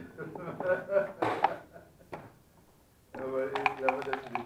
لابد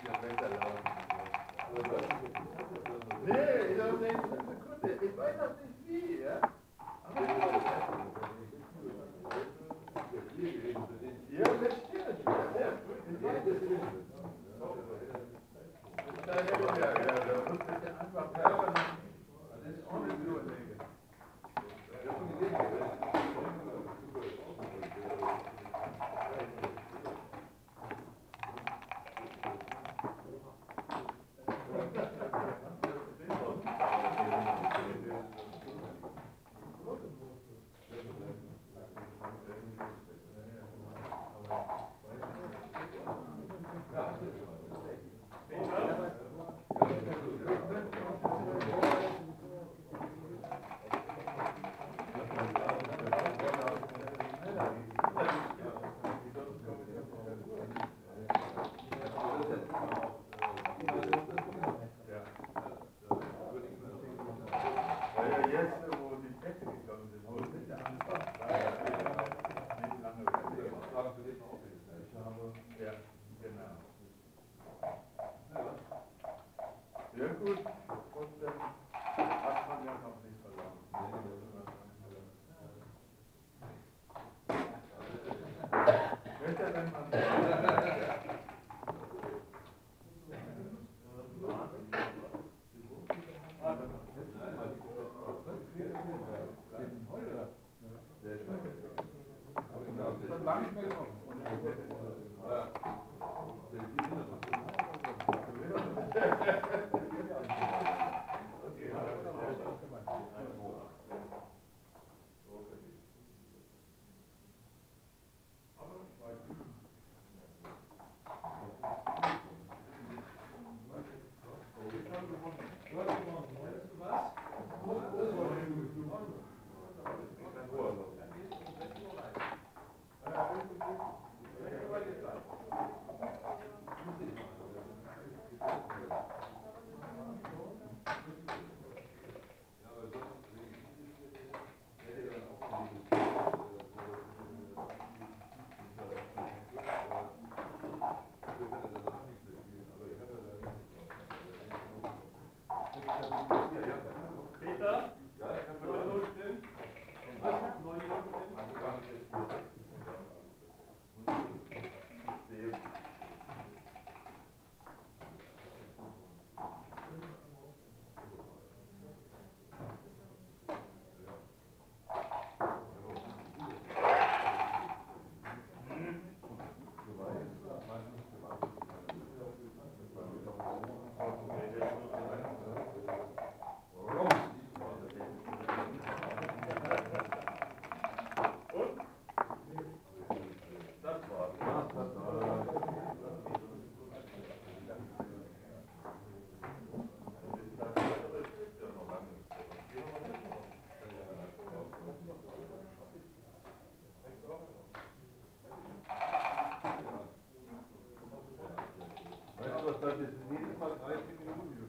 dauert jetzt in jedem Mal 30 Minuten, die du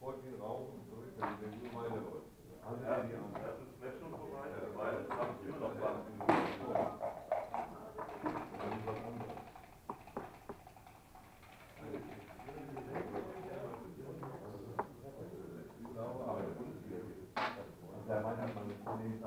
Folgt wie ein Rauch und zurück, wenn du meine Leute. Alle ja, die anderen. Das ist nicht schon so weit, weil es haben immer noch 20 Minuten. Der Weihnachtmann ist von dem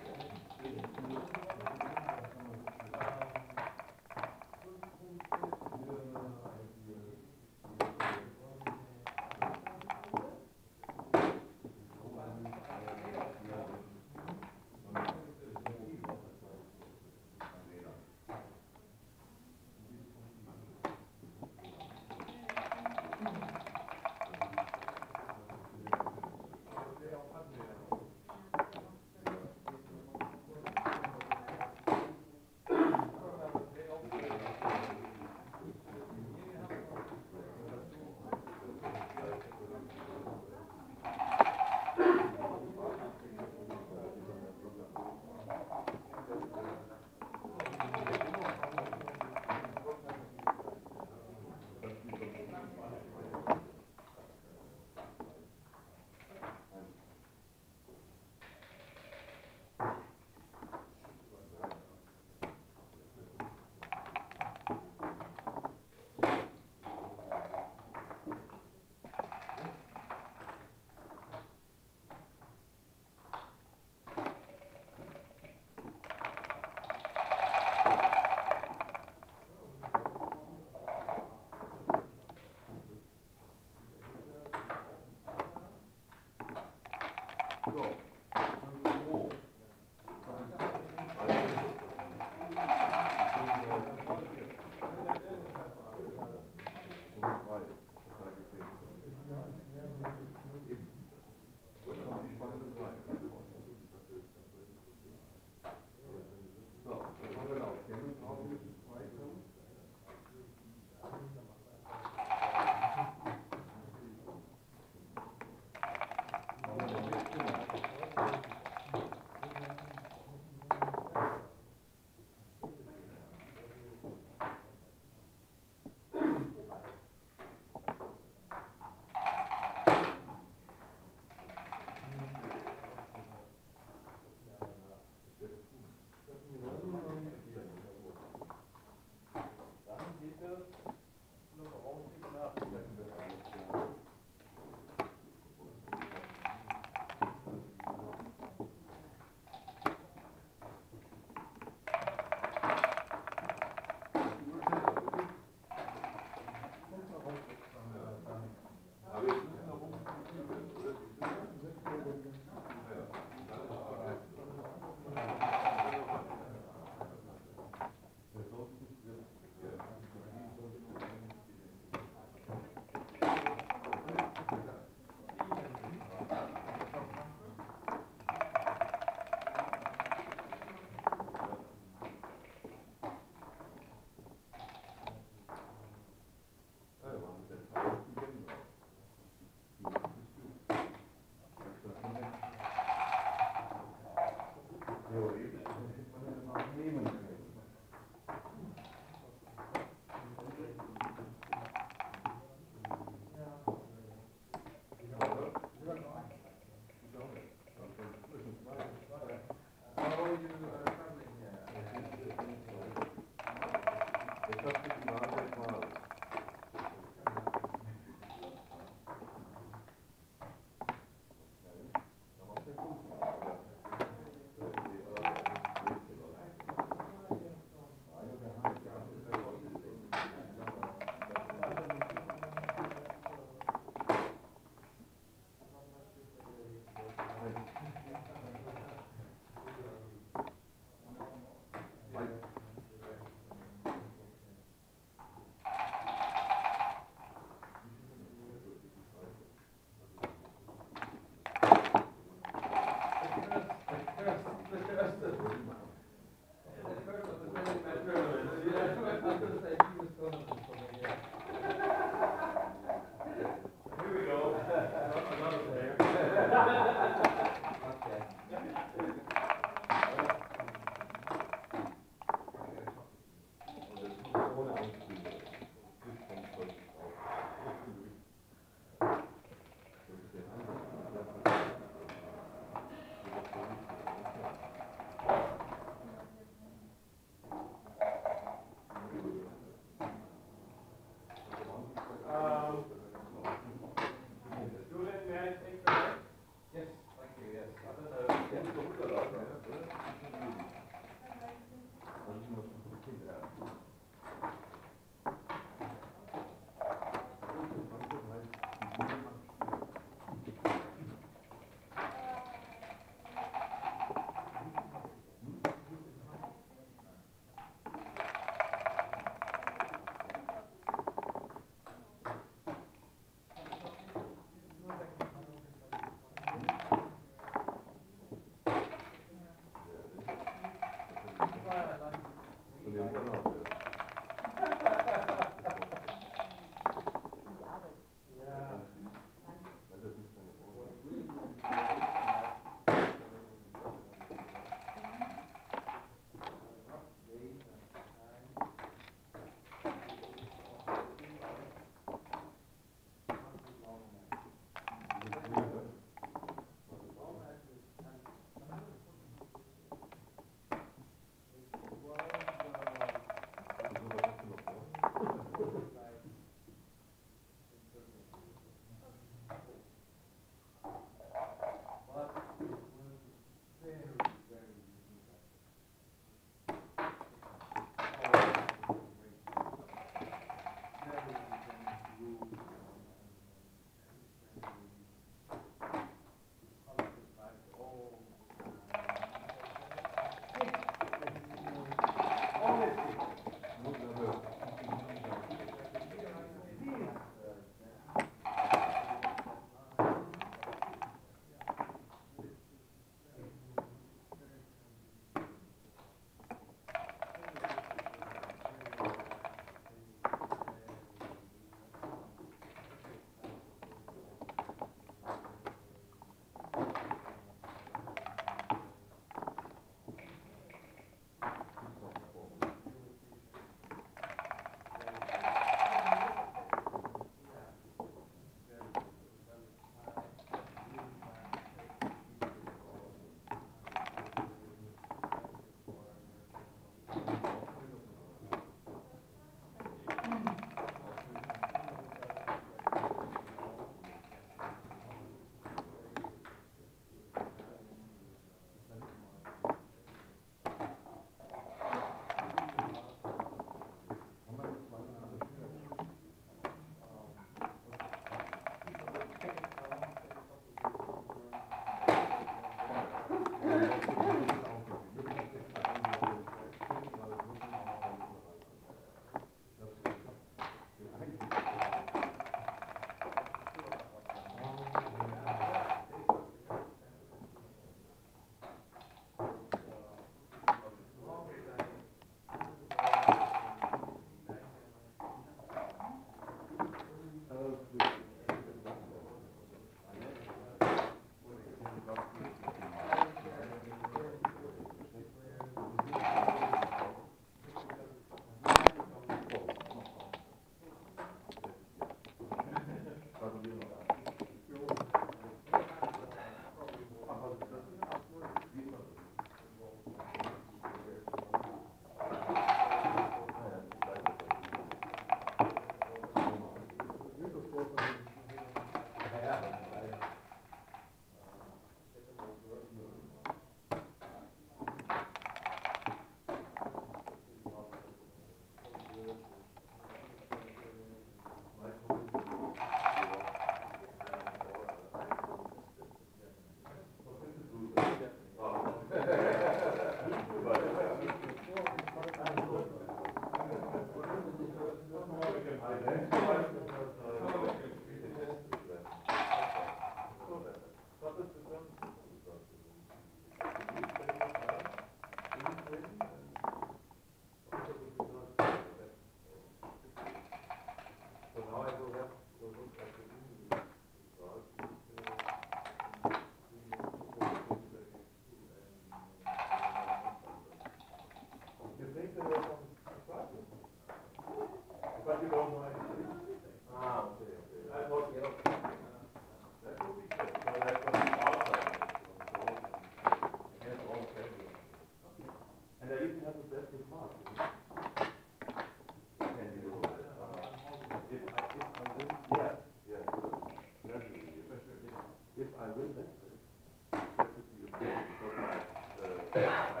Yeah.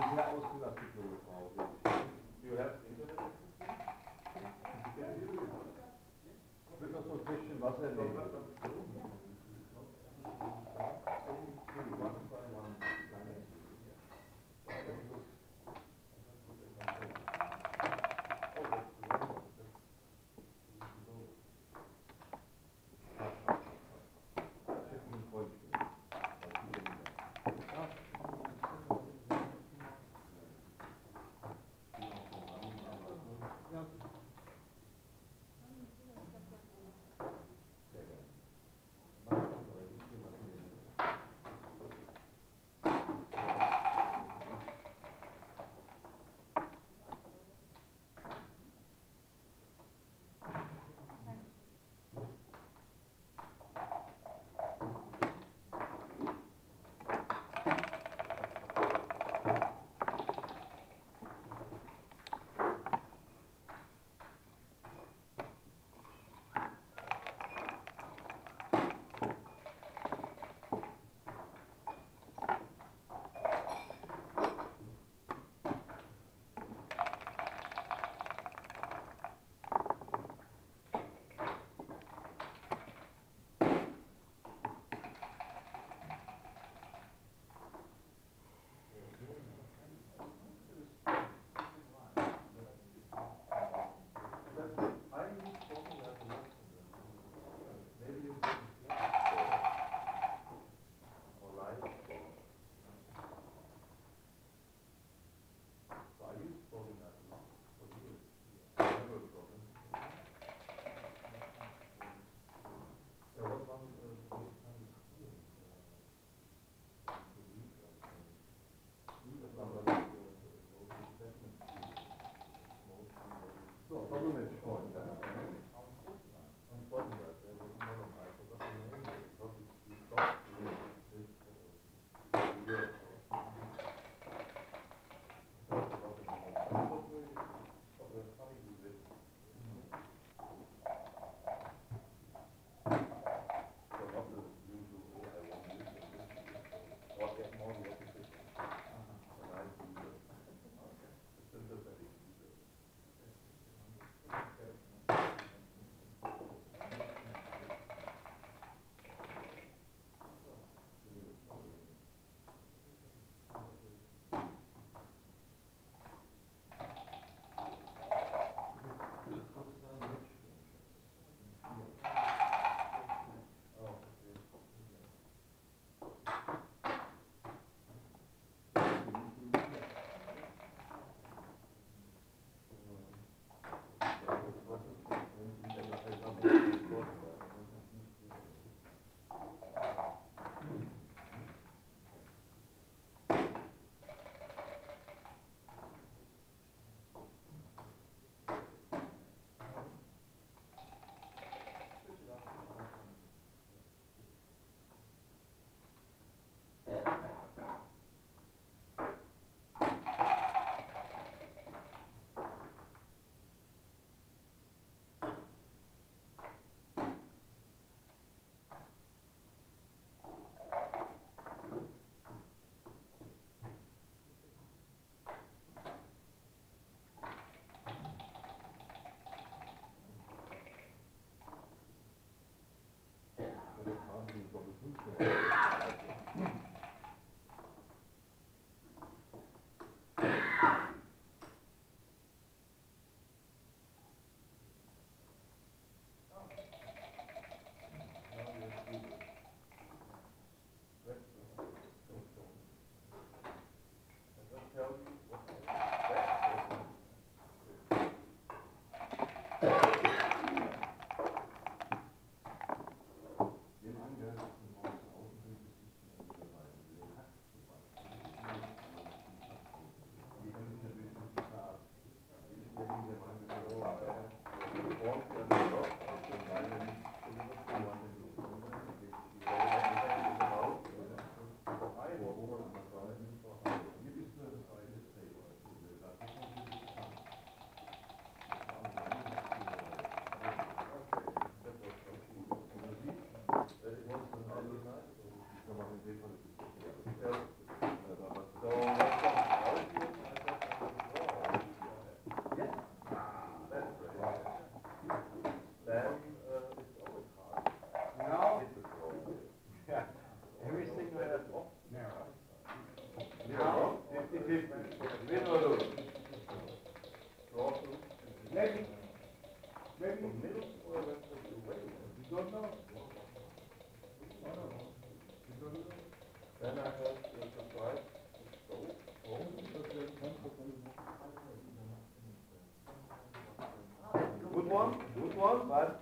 Thank you. 서둘러 주시면 됩니다. one, but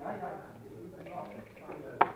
Ja, ja.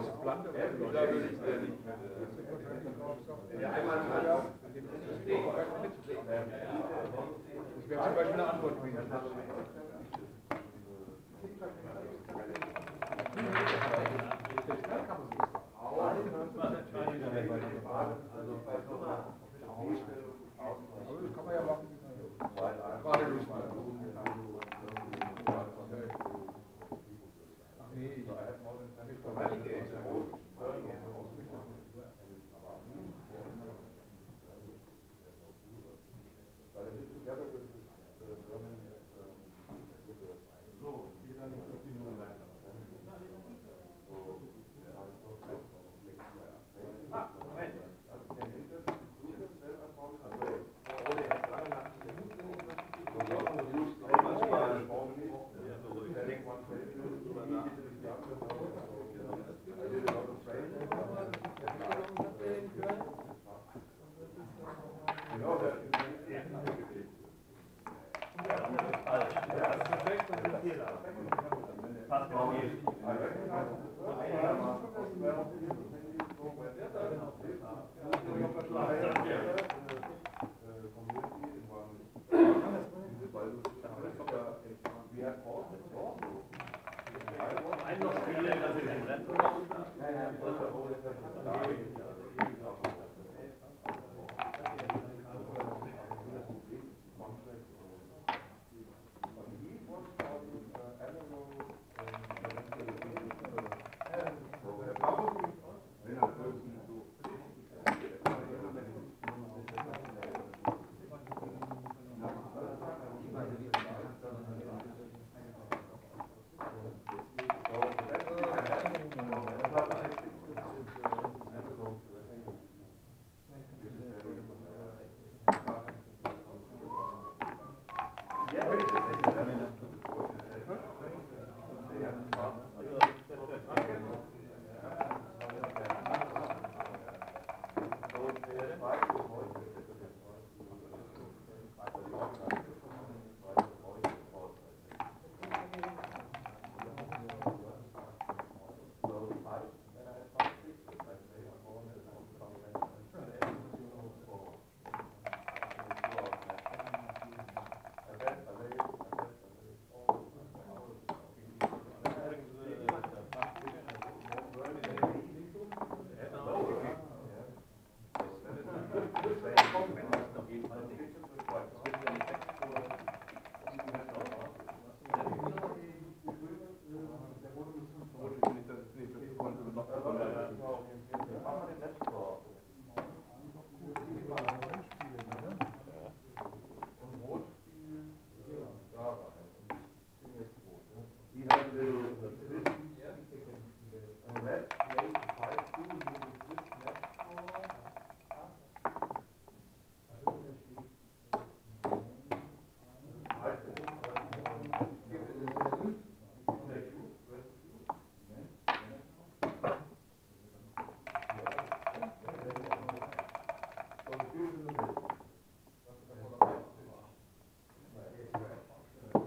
Ich werde zum Beispiel eine Antwort bringen. Also bei Nummer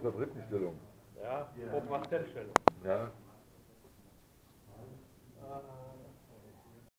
der dritten Stellung. Ja, Obrastellstellung. Ja,